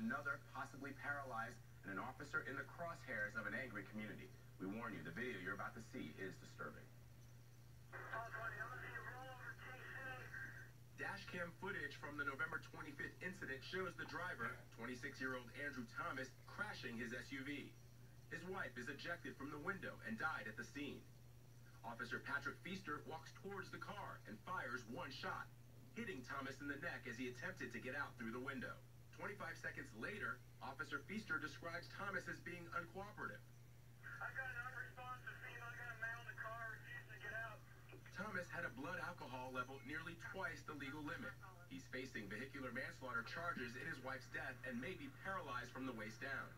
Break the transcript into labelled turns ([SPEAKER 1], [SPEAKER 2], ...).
[SPEAKER 1] another possibly paralyzed and an officer in the crosshairs of an angry community. We warn you, the video you're about to see is disturbing. Dashcam footage from the November 25th incident shows the driver, 26-year-old Andrew Thomas, crashing his SUV. His wife is ejected from the window and died at the scene. Officer Patrick Feaster walks towards the car and fires one shot, hitting Thomas in the neck as he attempted to get out through the window. 25 seconds later, Officer Feaster describes Thomas as being uncooperative.
[SPEAKER 2] I got an unresponsive female got a male in the car refusing to get out.
[SPEAKER 1] Thomas had a blood alcohol level nearly twice the legal limit. He's facing vehicular manslaughter charges in his wife's death and may be paralyzed from the waist down.